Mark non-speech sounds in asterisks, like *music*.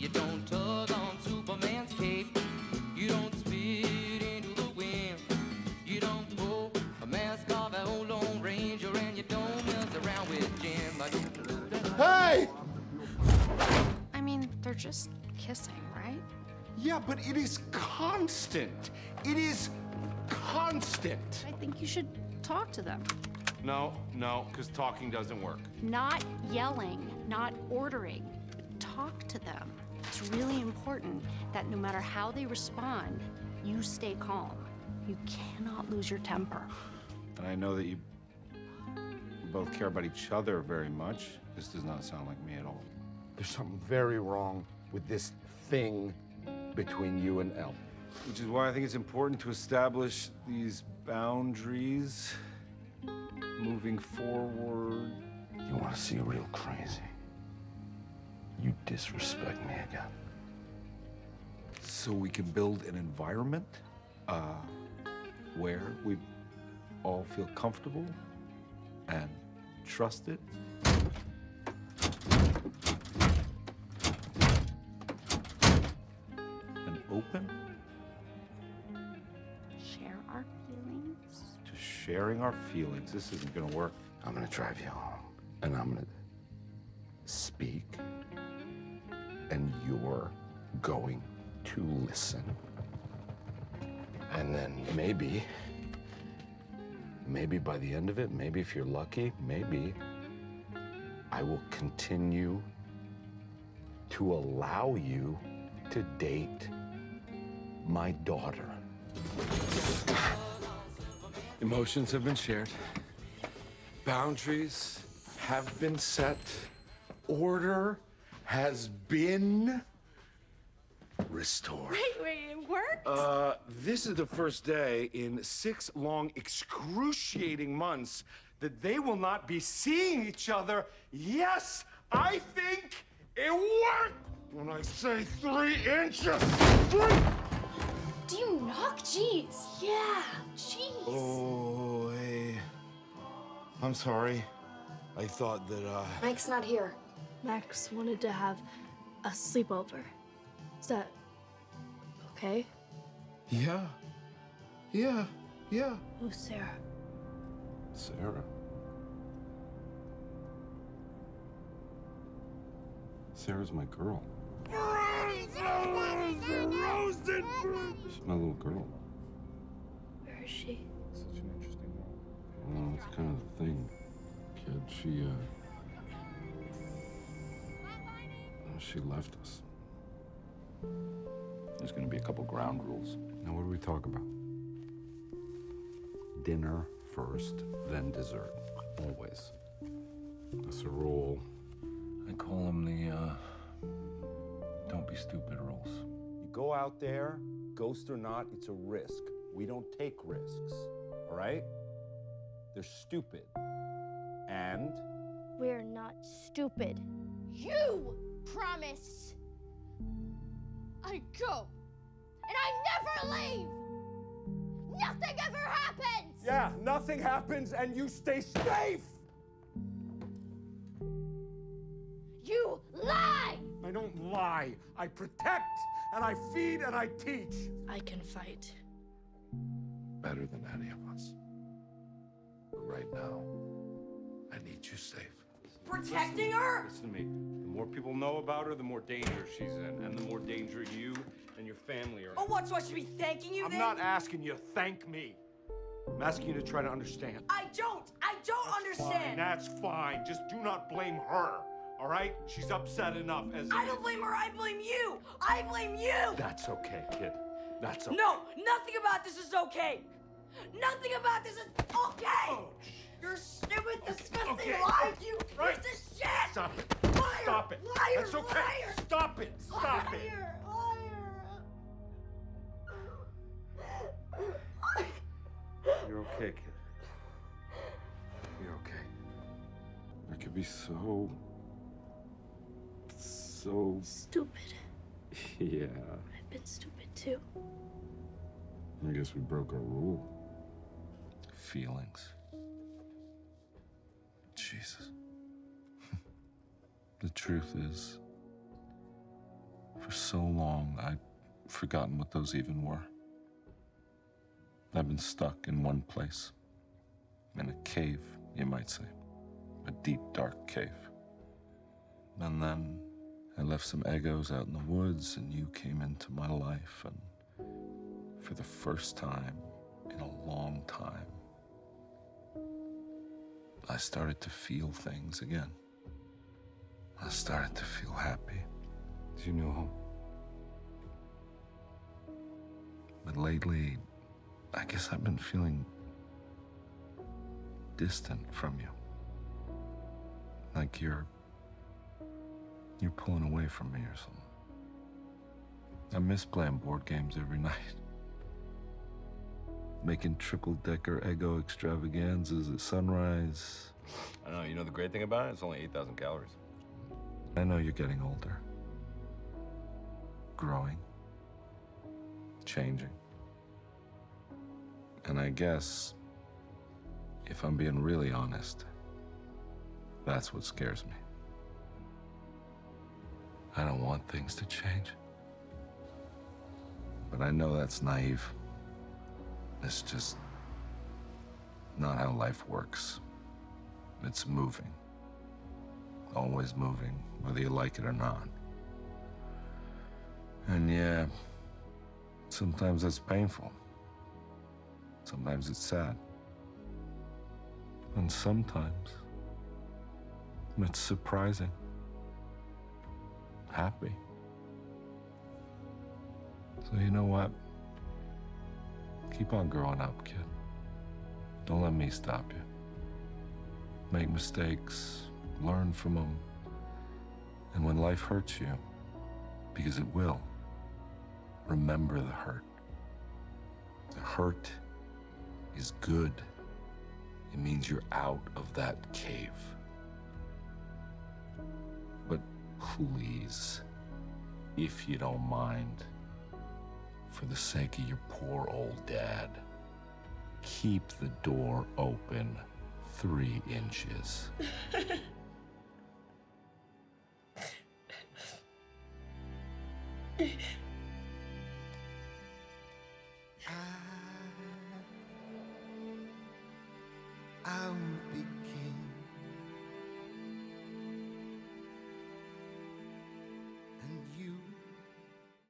You don't tug on Superman's cape. You don't spit into the wind. You don't pull a mask off an old Lone Ranger, and you don't mess around with Jim. Hey! I mean, they're just kissing, right? Yeah, but it is constant. It is constant. I think you should talk to them. No, no, because talking doesn't work. Not yelling, not ordering. Talk to them. It's really important that no matter how they respond, you stay calm. You cannot lose your temper. And I know that you both care about each other very much. This does not sound like me at all. There's something very wrong with this thing between you and El. Which is why I think it's important to establish these boundaries moving forward. You want to see a real crazy? You disrespect me again. So we can build an environment uh, where we all feel comfortable and trusted. And open Share our feelings. to sharing our feelings. This isn't gonna work. I'm gonna drive you home, and I'm gonna speak, and you're going to listen. And then maybe, maybe by the end of it, maybe if you're lucky, maybe I will continue to allow you to date my daughter. Emotions have been shared. Boundaries have been set. Order has been restored. Wait, wait, it worked? Uh, this is the first day in six long, excruciating months that they will not be seeing each other. Yes, I think it worked! When I say three inches, three! Do you knock? Jeez. Yeah, jeez. Oh, hey. I'm sorry. I thought that, uh. Mike's not here. Max wanted to have a sleepover. Is that okay? Yeah. Yeah. Yeah. Who's Sarah? Sarah. Sarah's my girl. She's my little girl. Where is she? Such an interesting one. Well, it's kind of the thing, kid. She, uh. She left us. There's gonna be a couple ground rules. Now, what do we talk about? Dinner first, then dessert. Always. That's a rule. I call them the, uh, don't be stupid rules. You go out there, ghost or not, it's a risk. We don't take risks, all right? They're stupid. And We're not stupid. You promised I'd go. And I never leave. Nothing ever happens. yeah, nothing happens and you stay safe. You lie. I don't lie. I protect and I feed and I teach. I can fight. Better than any of us. But right now, I need you safe. Protecting her? Listen to me. The more people know about her, the more danger she's in, and the more danger you and your family are in. Oh, what? So I should be thanking you I'm then? not asking you to thank me. I'm asking you to try to understand. I don't. I don't Fine, understand. that's fine. Just do not blame her. All right? She's upset enough as I don't blame her. I blame you. I blame you. That's okay, kid. That's okay. No, nothing about this is okay. Nothing about this is okay. Oh, You're stupid, disgusting okay, liar. You right. piece of shit. Stop it. Liar. Stop it. Liar. That's okay. Liar. Stop it. Stop it. liar. Liar. You're okay, kid. You're okay. I could be so. so. Stupid. Yeah. I've been stupid too. I guess we broke our rule. Feelings. Jesus. The truth is, For so long, I'd forgotten what those even were. I've been stuck in one place. In a cave, you might say. A deep, dark cave. And then I left some Eggos out in the woods, and you came into my life, and for the first time in a long time, I started to feel things again. I started to feel happy. Is your new home? But lately, I guess I've been feeling distant from you. Like you're. you're pulling away from me or something. I miss playing board games every *laughs* night. Making triple decker Eggo extravaganzas at sunrise. I know. You know the great thing about it? It's only 8,000 calories. I know you're getting older, growing, changing. And I guess, if I'm being really honest, that's what scares me. I don't want things to change. But I know that's naive. It's just not how life works. It's moving always moving, whether you like it or not. And yeah, sometimes it's painful. Sometimes it's sad. And sometimes it's surprising. Happy. So you know what? Keep on growing up, kid. Don't let me stop you. Make mistakes, learn from them. And when life hurts you, because it will, remember the hurt. The hurt is good. It means you're out of that cave. But please, if you don't mind, for the sake of your poor old dad, keep the door open three inches. *laughs*